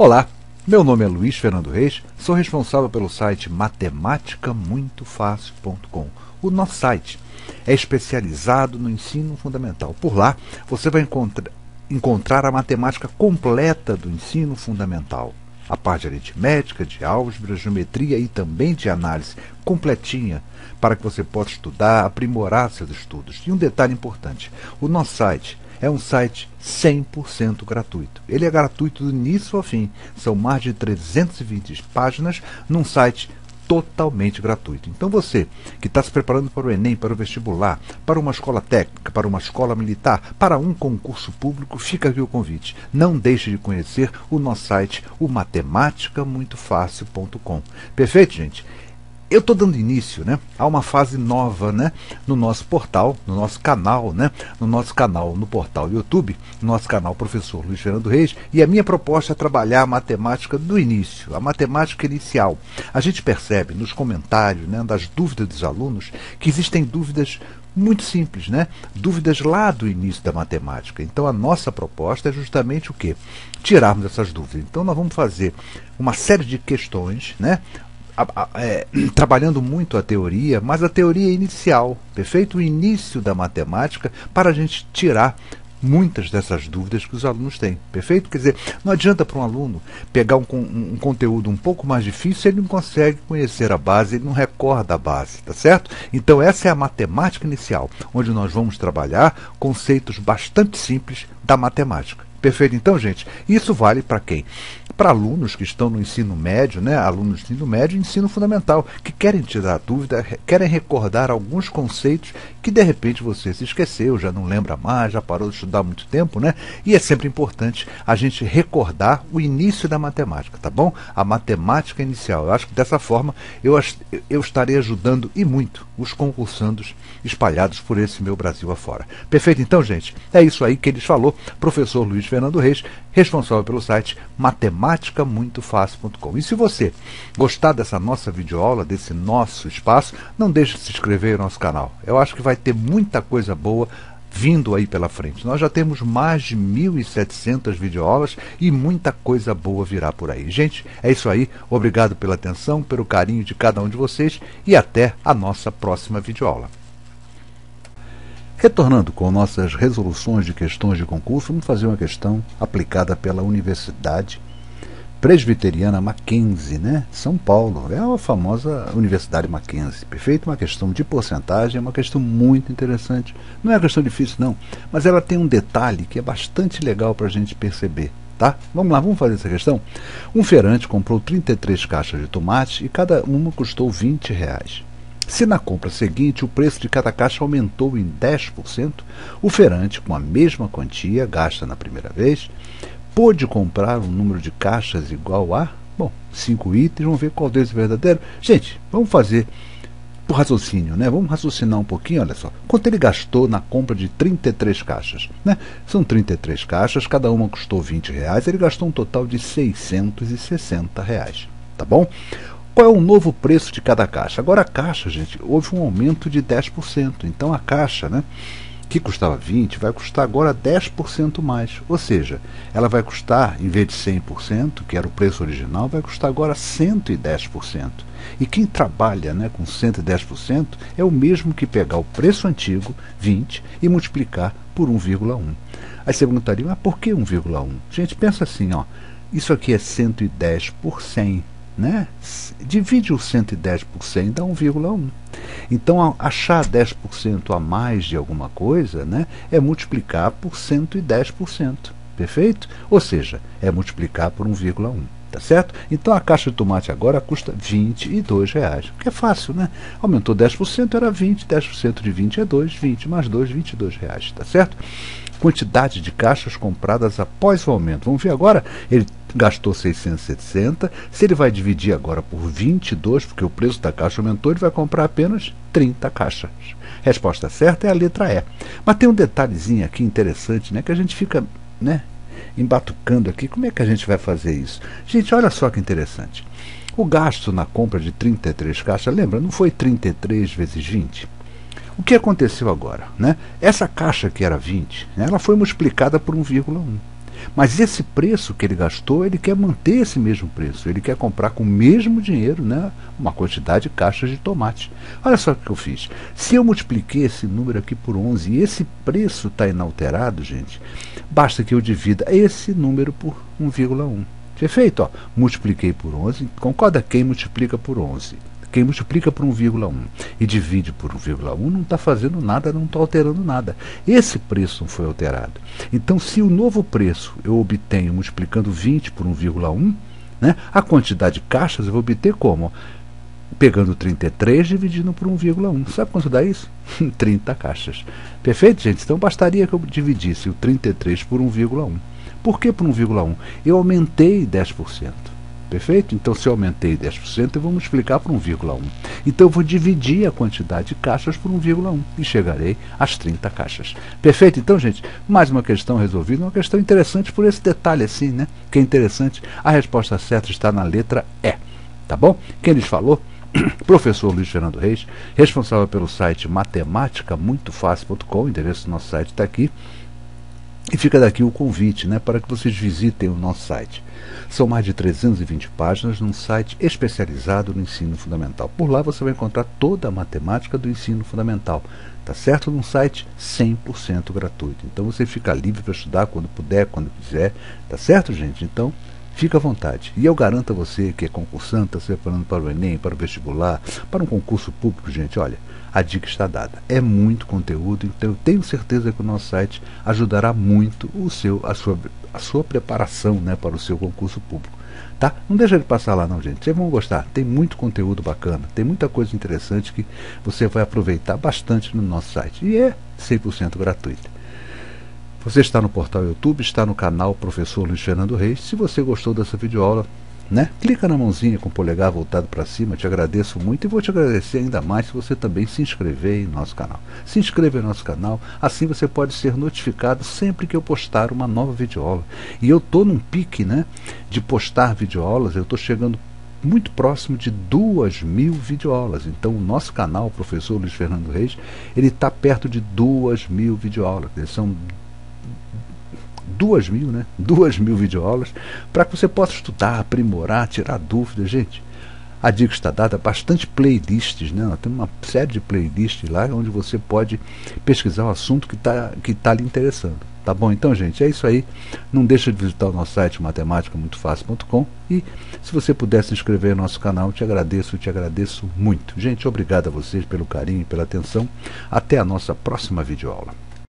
Olá, meu nome é Luiz Fernando Reis, sou responsável pelo site matematicamuitofácil.com. O nosso site é especializado no ensino fundamental. Por lá, você vai encontrar, encontrar a matemática completa do ensino fundamental. A parte de aritmética, de álgebra, geometria e também de análise completinha para que você possa estudar, aprimorar seus estudos. E um detalhe importante: o nosso site é um site 100% gratuito. Ele é gratuito do início ao fim. São mais de 320 páginas num site totalmente gratuito. Então você que está se preparando para o Enem, para o vestibular, para uma escola técnica, para uma escola militar, para um concurso público, fica aqui o convite. Não deixe de conhecer o nosso site, o matematicamuitofácil.com. Perfeito, gente? Eu estou dando início né, a uma fase nova né, no nosso portal, no nosso canal, né, no nosso canal no portal YouTube, no nosso canal Professor Luiz Fernando Reis, e a minha proposta é trabalhar a matemática do início, a matemática inicial. A gente percebe nos comentários né, das dúvidas dos alunos que existem dúvidas muito simples, né? Dúvidas lá do início da matemática. Então a nossa proposta é justamente o quê? Tirarmos essas dúvidas. Então nós vamos fazer uma série de questões, né? É, trabalhando muito a teoria, mas a teoria inicial, perfeito? O início da matemática, para a gente tirar muitas dessas dúvidas que os alunos têm, perfeito? Quer dizer, não adianta para um aluno pegar um, um, um, conteúdo um pouco mais difícil, ele não consegue conhecer a base, ele não recorda a base, tá certo? Então essa é a matemática inicial, onde nós vamos trabalhar conceitos bastante simples da matemática. Perfeito? Então, gente, isso vale para quem? Para alunos que estão no ensino médio, né? alunos de ensino médio e ensino fundamental, que querem tirar dúvida, querem recordar alguns conceitos que de repente você se esqueceu, já não lembra mais, já parou de estudar há muito tempo, né? E é sempre importante a gente recordar o início da matemática, tá bom? A matemática inicial. Eu acho que dessa forma eu, eu estarei ajudando e muito os concursandos espalhados por esse meu Brasil afora. Perfeito, então, gente? É isso aí que eles falou, professor Luiz Fernando Reis, responsável pelo site matematicamuitofácil.com. E se você gostar dessa nossa videoaula, desse nosso espaço, não deixe de se inscrever no nosso canal. Eu acho que vai ter muita coisa boa vindo aí pela frente. Nós já temos mais de 1.700 videoaulas e muita coisa boa virá por aí. Gente, é isso aí. Obrigado pela atenção, pelo carinho de cada um de vocês e até a nossa próxima videoaula. Retornando com nossas resoluções de questões de concurso, vamos fazer uma questão aplicada pela Universidade Presbiteriana Mackenzie, né? São Paulo. É a famosa Universidade Mackenzie. Perfeito? Uma questão de porcentagem, é uma questão muito interessante. Não é uma questão difícil, não. Mas ela tem um detalhe que é bastante legal para a gente perceber. Tá? Vamos lá, vamos fazer essa questão? Um feirante comprou 33 caixas de tomate e cada uma custou 20 reais. Se na compra seguinte o preço de cada caixa aumentou em 10%, o feirante, com a mesma quantia gasta na primeira vez, pôde comprar um número de caixas igual a, bom, cinco itens, vamos ver qual deles é verdadeiro. Gente, vamos fazer por raciocínio, né? Vamos raciocinar um pouquinho, olha só. Quanto ele gastou na compra de 33 caixas? Né? São 33 caixas, cada uma custou 20 reais, ele gastou um total de 660 reais. Tá bom? Qual é o novo preço de cada caixa? Agora a caixa, gente, houve um aumento de 10%. Então a caixa, né, que custava 20, vai custar agora 10% mais. Ou seja, ela vai custar, em vez de 100%, que era o preço original, vai custar agora 110%. E quem trabalha né, com 110% é o mesmo que pegar o preço antigo, 20, e multiplicar por 1,1. Aí você perguntaria, mas por que 1,1? Gente, pensa assim, ó, isso aqui é 110 por 100 né? Divide o 110 por 100 dá 1,1. Então, achar 10% a mais de alguma coisa né, é multiplicar por 110%. Perfeito? Ou seja, é multiplicar por 1,1. Tá certo? Então a caixa de tomate agora custa 22 reais. Que é fácil, né? Aumentou 10%, era 20, 10% de 20 é 2, 20 mais 2, 22 reais, tá certo? Quantidade de caixas compradas após o aumento. Vamos ver agora, ele gastou 660, se ele vai dividir agora por 22, porque o preço da caixa aumentou, ele vai comprar apenas 30 caixas. Resposta certa é a letra E. Mas tem um detalhezinho aqui interessante, né, que a gente fica, né, embatucando aqui. Como é que a gente vai fazer isso? Gente, olha só que interessante. O gasto na compra de 33 caixas, lembra, não foi 33 vezes 20? O que aconteceu agora? Né? Essa caixa que era 20, né, ela foi multiplicada por 1,1. Mas esse preço que ele gastou, ele quer manter esse mesmo preço. Ele quer comprar com o mesmo dinheiro né, uma quantidade de caixas de tomate. Olha só o que eu fiz. Se eu multipliquei esse número aqui por 11 e esse preço está inalterado, gente, basta que eu divida esse número por 1,1. Perfeito? Ó, multipliquei por 11. Concorda quem multiplica por 11? Quem multiplica por 1,1 e divide por 1,1 não está fazendo nada, não está alterando nada. Esse preço não foi alterado. Então, se o novo preço eu obtenho multiplicando 20 por 1,1, né, a quantidade de caixas eu vou obter como? Pegando 33 dividindo por 1,1. Sabe quanto dá isso? 30 caixas. Perfeito, gente? Então bastaria que eu dividisse o 33 por 1,1. Por que por 1,1? Eu aumentei 10%. Perfeito? Então, se eu aumentei 10%, eu vou multiplicar por 1,1. Então, eu vou dividir a quantidade de caixas por 1,1 e chegarei às 30 caixas. Perfeito? Então, gente, mais uma questão resolvida, uma questão interessante por esse detalhe assim, né? Que é interessante. A resposta certa está na letra E. Tá bom? Quem lhes falou? Professor Luiz Fernando Reis, responsável pelo site matemáticamuitofácil.com, o endereço do nosso site está aqui. E fica daqui o convite né, para que vocês visitem o nosso site. São mais de 320 páginas num site especializado no ensino fundamental. Por lá você vai encontrar toda a matemática do ensino fundamental. Tá certo? Num site 100% gratuito. Então você fica livre para estudar quando puder, quando quiser. Tá certo, gente? Então Fica à vontade. E eu garanto a você que é concursante, está se preparando para o Enem, para o vestibular, para um concurso público, gente, olha, a dica está dada. É muito conteúdo, então eu tenho certeza que o nosso site ajudará muito o seu, a, sua, a sua preparação né, para o seu concurso público. Tá? Não deixa de passar lá não, gente. Vocês vão gostar. Tem muito conteúdo bacana, tem muita coisa interessante que você vai aproveitar bastante no nosso site. E é 100% gratuito. Você está no portal YouTube, está no canal Professor Luiz Fernando Reis. Se você gostou dessa videoaula, né? Clica na mãozinha com o polegar voltado para cima, te agradeço muito e vou te agradecer ainda mais se você também se inscrever em nosso canal. Se inscreva em nosso canal, assim você pode ser notificado sempre que eu postar uma nova videoaula. E eu estou num pique né, de postar videoaulas, eu estou chegando muito próximo de duas mil videoaulas. Então o nosso canal, o professor Luiz Fernando Reis, ele está perto de duas mil videoaulas. São duas mil, né? Duas mil videoaulas para que você possa estudar, aprimorar, tirar dúvidas, gente. A dica está dada, bastante playlists, né? Temos uma série de playlists lá onde você pode pesquisar o assunto que está que tá lhe interessando. Tá bom? Então, gente, é isso aí. Não deixa de visitar o nosso site matemáticamuitofácil.com e se você puder se inscrever no nosso canal, te agradeço, te agradeço muito. Gente, obrigado a vocês pelo carinho e pela atenção. Até a nossa próxima videoaula.